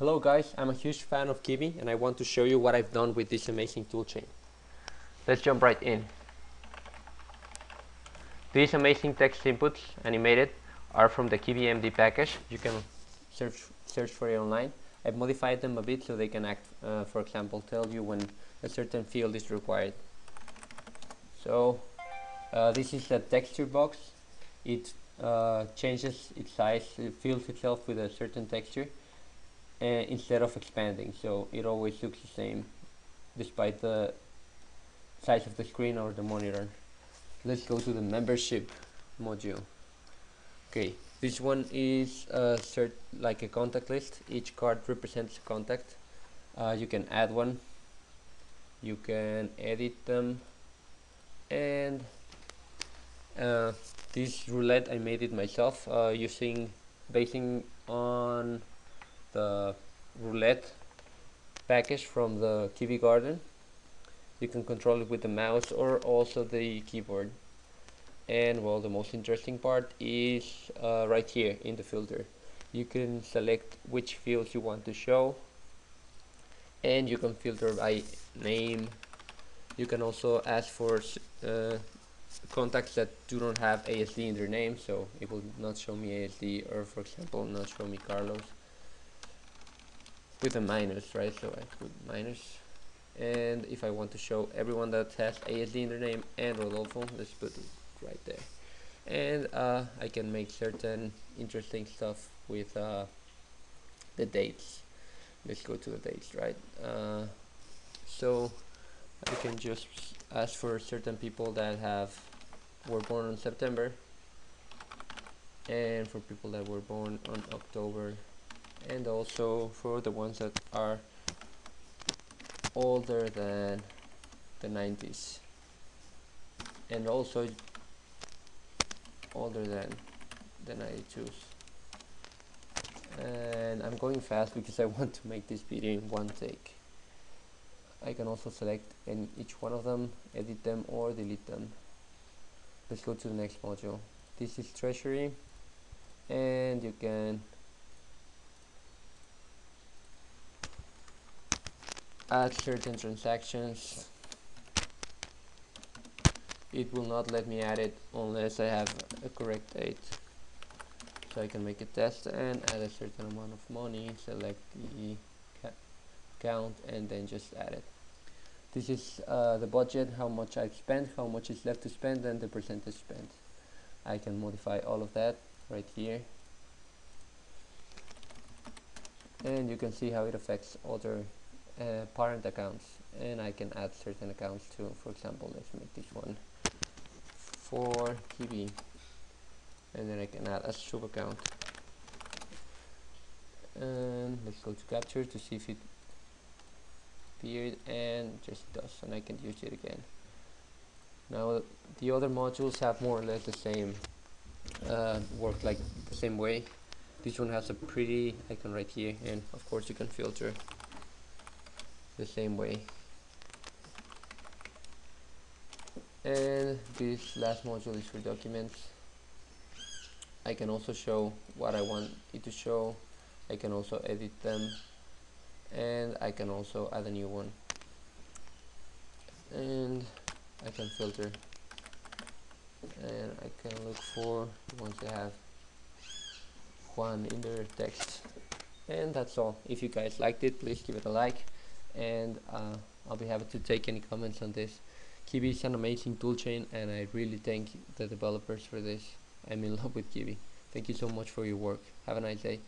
Hello guys, I'm a huge fan of Kivy and I want to show you what I've done with this amazing toolchain. Let's jump right in. These amazing text inputs animated are from the Kivy MD package. You can search search for it online. I've modified them a bit so they can act, uh, for example, tell you when a certain field is required. So uh, this is a texture box. It uh, changes its size, it fills itself with a certain texture uh, instead of expanding. So it always looks the same despite the size of the screen or the monitor. Let's go to the membership module. Okay, this one is uh, like a contact list. Each card represents a contact. Uh, you can add one. You can edit them. And uh, this roulette I made it myself uh, using basing on the roulette package from the Kivy Garden. You can control it with the mouse or also the keyboard. And well the most interesting part is uh, right here in the filter. You can select which fields you want to show. And you can filter by name. You can also ask for uh, contacts that do not have ASD in their name. So it will not show me ASD or for example not show me Carlos with a minus right? So I put minus. And if I want to show everyone that has ASD in their name and Rodolfo let's put it right there. And uh, I can make certain interesting stuff with uh, the dates. Let's go to the dates right? Uh, so I can just ask for certain people that have were born on September. And for people that were born on October and also for the ones that are older than the 90s and also older than the 92s and I'm going fast because I want to make this video in one take. I can also select in each one of them edit them or delete them. Let's go to the next module. This is treasury. And you can add certain transactions. It will not let me add it unless I have a correct date. So I can make a test and add a certain amount of money select the count and then just add it. This is uh, the budget how much I've spent how much is left to spend and the percentage spent. I can modify all of that right here. And you can see how it affects other uh, parent accounts and I can add certain accounts too. For example let's make this one for Kivy and then I can add a sub account and let's go to capture to see if it appeared and just does and I can use it again. Now the other modules have more or less the same uh, work like the same way. This one has a pretty icon right here and of course you can filter the same way. And this last module is for documents. I can also show what I want it to show. I can also edit them. And I can also add a new one. And I can filter. And I can look for ones that have Juan in their text. And that's all. If you guys liked it please give it a like and uh, I'll be happy to take any comments on this. Kivy is an amazing toolchain and I really thank the developers for this. I'm in love with Kivy. Thank you so much for your work. Have a nice day.